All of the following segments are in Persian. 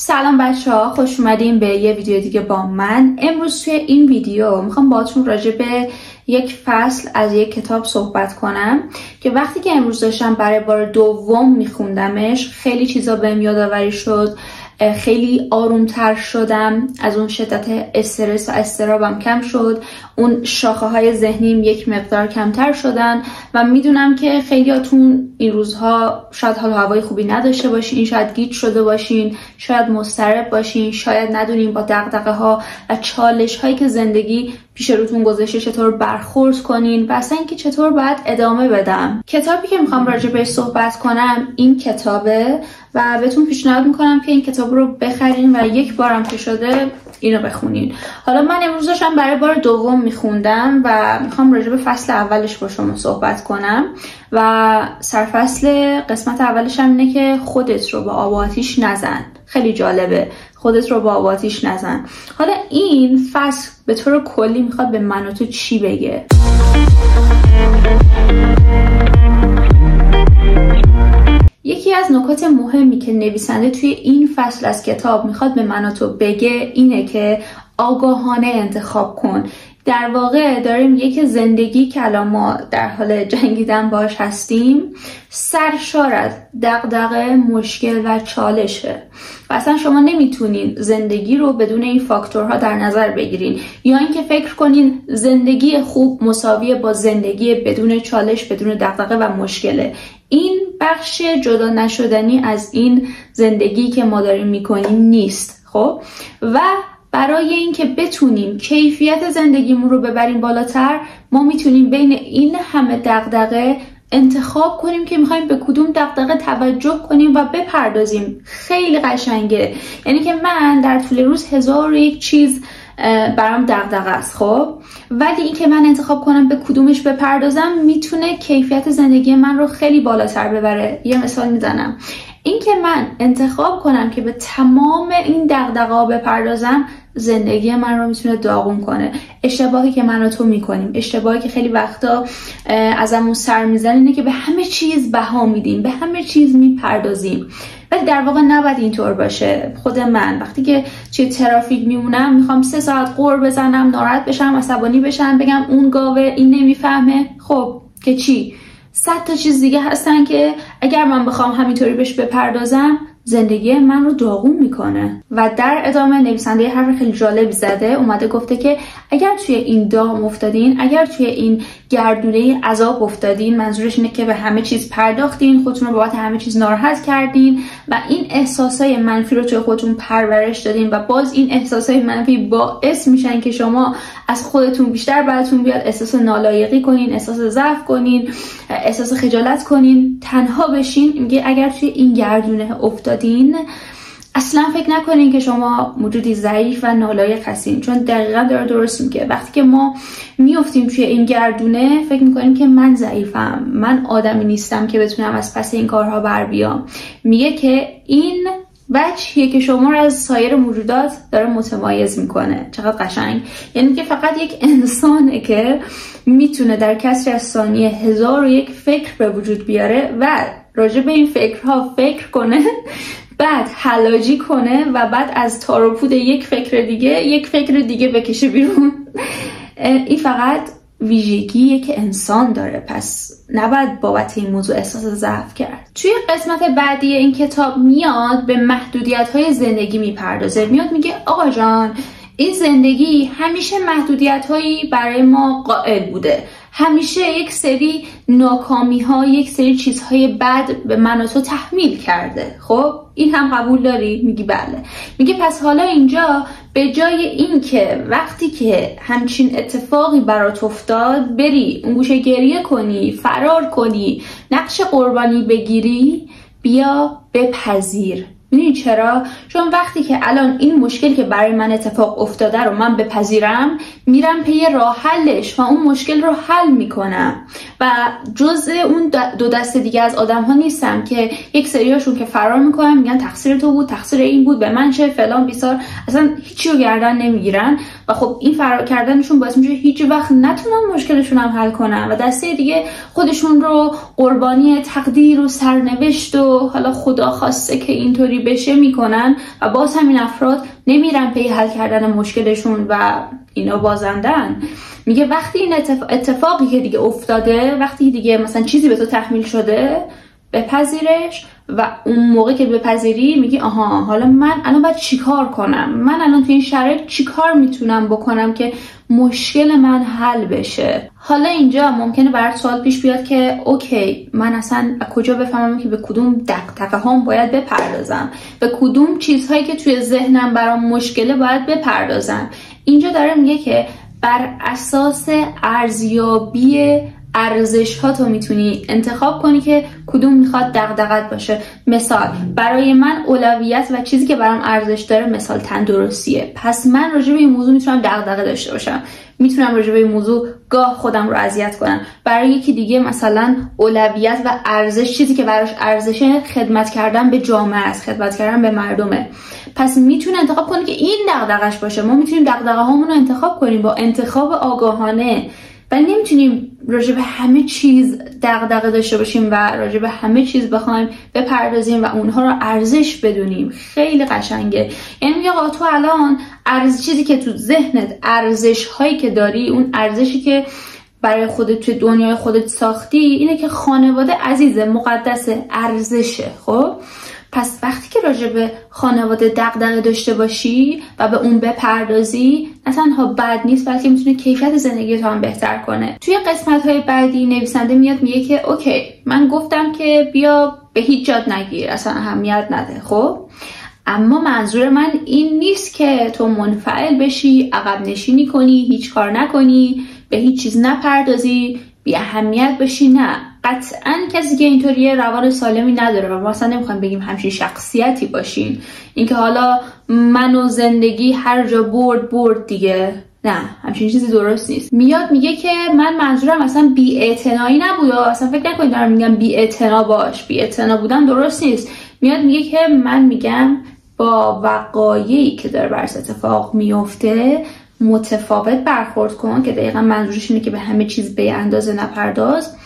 سلام بچه ها خوش اومدین به یه ویدیو دیگه با من. امروز توی این ویدیو می‌خوام باتون راجع به یک فصل از یک کتاب صحبت کنم که وقتی که امروز داشتم برای بار دوم میخوندمش خیلی چیزا بهم یادآوری شد. خیلی آرومتر شدم. از اون شدت استرس و استرابم کم شد. اون شاخه های ذهنیم یک مقدار کمتر شدن و می‌دونم که خیلیاتون این روزها شاید حال هوای خوبی نداشته باشین شاید گیج شده باشین شاید مضطرب باشین شاید ندونین با دقدقه ها و چالش هایی که زندگی پیش روتون گذاشته چطور برخورد کنین و اصلا اینکه چطور باید ادامه بدم. کتابی که می‌خوام راجع بهش صحبت کنم این کتابه و بهتون پیشنهاد می‌کنم که این کتاب رو بخرین و یک بارم که شده اینو بخونین. حالا من امروز داشتم برای بار دوم میخوندم و می‌خوام راجع به فصل اولش با شما صحبت کنم و سرفصل قسمت اولش هم اینه که خودت رو با آب نزن. خیلی جالبه. خودت رو با آب نزن. حالا این فصل به طور کلی می‌خواد به من و تو چی بگه؟ یکی از نکات مهمی که نویسنده توی این فصل از کتاب می‌خواد به من و تو بگه اینه که آگاهانه انتخاب کن. در واقع داریم یک زندگی که الان ما در حال جنگیدن باش هستیم سرشار از دقدقه مشکل و چالشه. و اصلا شما نمی‌تونین زندگی رو بدون این فاکتورها در نظر بگیرین. یا اینکه فکر کنین زندگی خوب مساویه با زندگی بدون چالش بدون دقدقه و مشکله. این بخش جدا نشدنی از این زندگی که ما داریم می‌کنیم نیست خب؟ و برای اینکه بتونیم کیفیت زندگیمون رو ببریم بالاتر ما می‌تونیم بین این همه دغدغه انتخاب کنیم که می‌خوایم به کدوم دغدغه توجه کنیم و بپردازیم. خیلی قشنگه. یعنی که من در طول روز هزار و یک چیز برام دغدغه است خب؟ ولی اینکه من انتخاب کنم به کدومش بپردازم می‌تونه کیفیت زندگی من رو خیلی بالاتر ببره. یه مثال می‌زنم. اینکه من انتخاب کنم که به تمام این دغدغه‌ها بپردازم زندگی من رو می‌تونه داغون کنه. اشتباهی که من و تو می‌کنیم. اشتباهی که خیلی وقتا ازمون سر میزن اینه که به همه چیز بها میدیم. به همه چیز می‌پردازیم. ولی در واقع نباید اینطور باشه. خود من. وقتی که چه ترافیک میمونم می‌خوام سه ساعت قور بزنم ناراحت بشم عصبانی بشم بگم اون گاوه این نمی‌فهمه. خب که چی؟ صد تا چیز دیگه هستن که اگر من بخوام همینطوری بهش بپردازم زندگی من رو داغون می‌کنه. و در ادامه نویسنده حرف خیلی جالبی زده اومده گفته که اگر توی این دام افتادین اگر توی این گردونه عذاب افتادین. منظورش اینه که به همه چیز پرداختین. خودتون رو بابت همه چیز ناراحت کردین و این احساسای منفی رو توی خودتون پرورش دادین و باز این احساسای منفی باعث میشن که شما از خودتون بیشتر براتون بیاد. احساس نالایقی کنین احساس ضعف کنین احساس خجالت کنین. تنها بشین. میگه اگر توی این گردونه افتادین اصلا فکر نکنین که شما موجودی ضعیف و نالایق هستین چون دقیقا داره درست میگه. وقتی که ما میفتیم توی این گردونه فکر می‌کنیم که من ضعیفم من آدمی نیستم که بتونم از پس این کارها بر بیام. میگه که این وجهیه که شما رو از سایر موجودات داره متمایز می‌کنه. چقدر قشنگ. یعنی که فقط یک انسانه که می‌تونه در کسری از ثانیه هزار و یک فکر به وجود بیاره و راجع به این فکرها فکر کنه بعد حلاجی کنه و بعد از تاروپود یک فکر دیگه یک فکر دیگه بکشه بیرون. این فقط ویژگیه که انسان داره. پس نباید بابت این موضوع احساس ضعف کرد. توی قسمت بعدی این کتاب میاد به محدودیت های زندگی می‌پردازه. میاد میگه آقا جان این زندگی همیشه محدودیت هایی برای ما قائل بوده. همیشه یک سری ناکامی ها یک سری چیزهای بد به من و تو تحمیل کرده. خب این هم قبول داری؟ میگی بله. میگه پس حالا اینجا به جای اینکه وقتی که همچین اتفاقی برات افتاد بری اون گوشه گریه کنی فرار کنی نقش قربانی بگیری بیا بپذیر. می‌دونی چرا؟ چون وقتی که الان این مشکل که برای من اتفاق افتاده رو من بپذیرم میرم پی راه حلش و اون مشکل رو حل می‌کنم. و جز اون دو دست دیگه از آدم ها نیستم که یک سریاشون که فرار می‌کنن میگن تقصیر تو بود تقصیر این بود به من چه فلان بیسار. اصلا هیچی رو گردن نمی‌گیرن. و خب این فرار کردنشون باعث میشه هیچ وقت نتونن مشکلشون هم حل کنن. و دسته دیگه خودشون رو قربانی تقدیر و سرنوشت و حالا خدا خواسته که اینطوری اینطوری بشه می‌کنن و باز همین افراد نمیرن پی حل کردن مشکلشون و اینا بازندن. میگه وقتی این اتفاقی که دیگه افتاده وقتی دیگه مثلا چیزی به تو تحمیل شده بپذیرش و اون موقع که بپذیری میگی آها حالا من الان باید چیکار کنم؟ من الان تو این شرایط چیکار می‌تونم بکنم که مشکل من حل بشه؟ حالا اینجا ممکنه برات سوال پیش بیاد که اوکی من اصلا کجا بفهمم که به کدوم دقدقه هم باید بپردازم؟ به کدوم چیزهایی که توی ذهنم برام مشکله باید بپردازم؟ اینجا داره میگه که بر اساس ارزیابی ارزش ها تو می‌تونی انتخاب کنی که کدوم می‌خواد دغدغت باشه. مثال برای من اولویت و چیزی که برام ارزش داره مثال تندرستیه. پس من راجع به این موضوع می‌تونم دغدغه داشته باشم. می‌تونم راجع به این موضوع گاه خودم رو اذیت کنم. برای یکی دیگه مثلا اولویت و ارزش چیزی که براش ارزش خدمت کردن به جامعه است. خدمت کردن به مردمه. پس می‌تونه انتخاب کنه که این دغدغش باشه. ما می‌تونیم دغدغه هامون رو انتخاب کنیم با انتخاب آگاهانه. ولی نمی‌تونیم راجع به همه چیز دغدغه داشته باشیم و راجع به همه چیز بخوایم بپردازیم و اونها رو ارزش بدونیم. خیلی قشنگه. یعنی میگه تو الان ارز چیزی که تو ذهنت ارزش هایی که داری اون ارزشی که برای خودت توی دنیای خودت ساختی اینه که خانواده عزیزه مقدس ارزشه خب؟ پس وقتی که راجع به خانواده دغدغه داشته باشی و به اون بپردازی نه تنها بد نیست بلکه می‌تونه کیفیت زندگی تو هم بهتر کنه. توی قسمت های بعدی نویسنده میاد میگه که اوکی من گفتم که بیا به هیچ جاد نگیر اصلا اهمیت نده خب؟ اما منظور من این نیست که تو منفعل بشی عقب نشینی کنی هیچ کار نکنی به هیچ چیز نپردازی بی اهمیت بشی نه. قطعا کسی که اینطوری روان سالمی نداره و ما اصلا نمی‌خوایم بگیم همچین شخصیتی باشین. اینکه حالا من و زندگی هر جا برد برد دیگه. نه همچین چیزی درست نیست. میاد میگه که من منظورم اصلا بی نبود اصلا فکر نکنید دارم میگم بی باش. بی بودن درست نیست. میاد میگه که من میگم با وقایعی که داره برس اتفاق میفته متفاوت برخورد کن که دقیقا منظورش اینه که به همه چیز به اندازه نپرداز.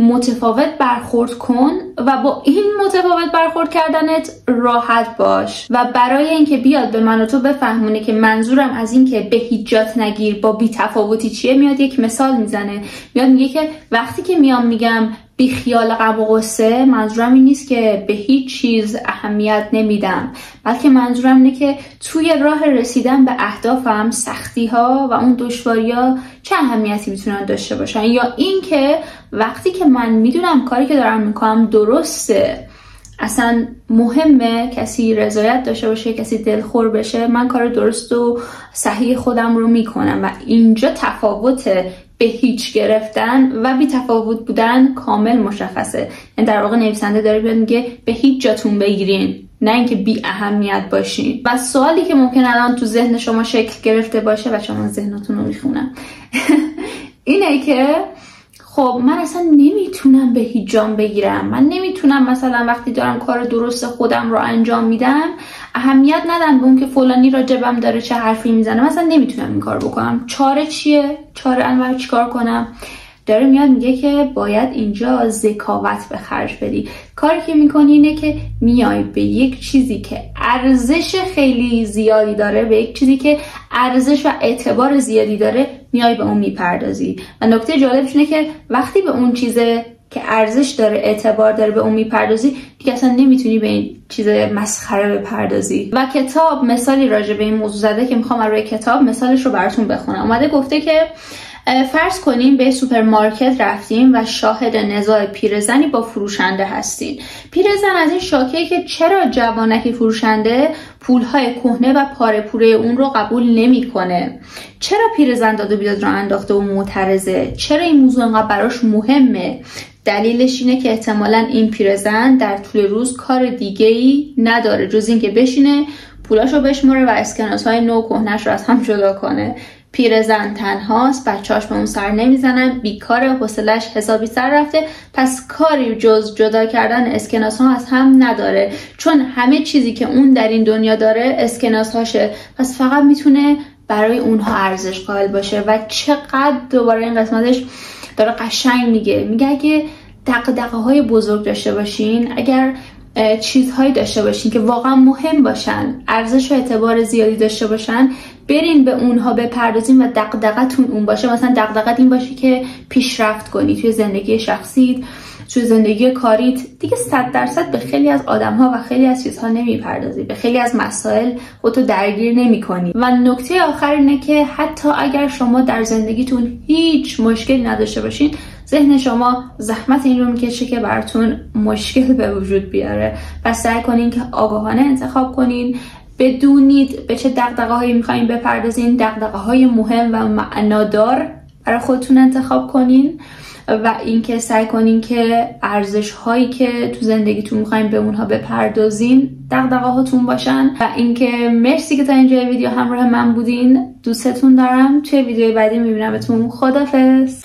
متفاوت برخورد کن و با این متفاوت برخورد کردنت راحت باش و برای اینکه بیاد به من و تو بفهمونه که منظورم از این که به هیچ جات نگیر با بیتفاوتی چیه میاد یک مثال می‌زنه. میاد میگه که وقتی که میام میگم بی خیال غم و غصه منظورم این نیست که به هیچ چیز اهمیت نمیدم بلکه منظورم اینه که توی راه رسیدن به اهدافم سختی ها و اون دشواری ها چه اهمیتی می‌تونن داشته باشن؟ یا اینکه وقتی که من می‌دونم کاری که دارم می‌کنم درسته اصلا مهمه کسی رضایت داشته باشه کسی دلخور بشه. من کار درست و صحیح خودم رو می‌کنم و اینجا تفاوت به هیچ گرفتن و بی تفاوت بودن کامل مشخصه. یعنی در واقع نویسنده داره میگه به هیچ جاتون بگیرین نه اینکه بی اهمیت باشین. و سوالی که ممکن الان تو ذهن شما شکل گرفته باشه و شما ذهنتون رو می‌خونم. اینه که خب من اصلا نمی‌تونم به هیچ جام بگیرم. من نمی‌تونم مثلا وقتی دارم کار درست خودم رو انجام میدم اهمیت ندم به اون که فلانی را جبم داره چه حرفی می‌زنه. مثلا نمی‌تونم این کار بکنم. چاره چیه؟ چاره الان چیکار کنم؟ داره میاد میگه که باید اینجا ذکاوت به خرج بدی. کاری که می‌کنی اینه که میای به یک چیزی که ارزش خیلی زیادی داره به یک چیزی که ارزش و اعتبار زیادی داره میای به اون می‌پردازی. و نکته جالبش اینه که وقتی به اون چیز که ارزش داره اعتبار داره به اون می‌پردازی دیگه اصلا نمی‌تونی به این چیز مسخره بپردازی. و کتاب مثالی راجع به این موضوع زده که می‌خوام روی کتاب مثالش رو براتون بخونم. اومده گفته که فرض کنیم به سوپرمارکت رفتیم و شاهد نزاع پیرزنی با فروشنده هستید پیرزن از این شاکه که چرا جوانکی فروشنده پولهای کهنه و پاره پوره اون رو قبول نمی‌کنه؟ چرا پیرزن داد و بیداد رو انداخته و معترضه؟ چرا این موضوع انقدر براش مهمه؟ دلیلش اینه که احتمالا این پیرزن در طول روز کار دیگه ای نداره جز اینکه بشینه پولاشو بشمره و اسکناس های نو کهنش رو از هم جدا کنه. پیرزن تنهاست بچهاش به اون سر نمی‌زنن بیکار حوصلش حسابی سر رفته پس کاری جز جدا کردن اسکناس ها از هم نداره. چون همه چیزی که اون در این دنیا داره اسکناس هاشه پس فقط می‌تونه برای اونها ارزش قائل باشه و چقدر دوباره این قسمتش داره قشنگ میگه. میگه اگه دقدقه های بزرگ داشته باشین اگر چیزهایی داشته باشین که واقعا مهم باشن ارزش و اعتبار زیادی داشته باشن برین به اونها بپردازین و دقدقتون اون باشه. مثلا دقدقت این باشه که پیشرفت کنی توی زندگی شخصیت توی زندگی کاریت. دیگه صد درصد به خیلی از آدم ها و خیلی از چیزها نمی‌پردازی. به خیلی از مسائل خودتو درگیر نمی کنی و نکته آخر اینه که حتی اگر شما در زندگیتون هیچ مشکلی نداشته باشین ذهن شما زحمت این رو می‌کشه که براتون مشکل به وجود بیاره. و سعی کنین که آگاهانه انتخاب کنین. بدونید به چه دقدقه هایی می‌خواین بپردازین دقدقه های مهم و معنادار برای خودتون انتخاب کنین و اینکه سعی کنین که ارزش هایی که تو زندگیتون می‌خواین به اونها بپردازین دقدقه هاتون باشن. و اینکه مرسی که تا اینجا ویدیو همراه من بودین. دوستتون دارم. توی ویدیو بعدی میبینمتون. خدافظ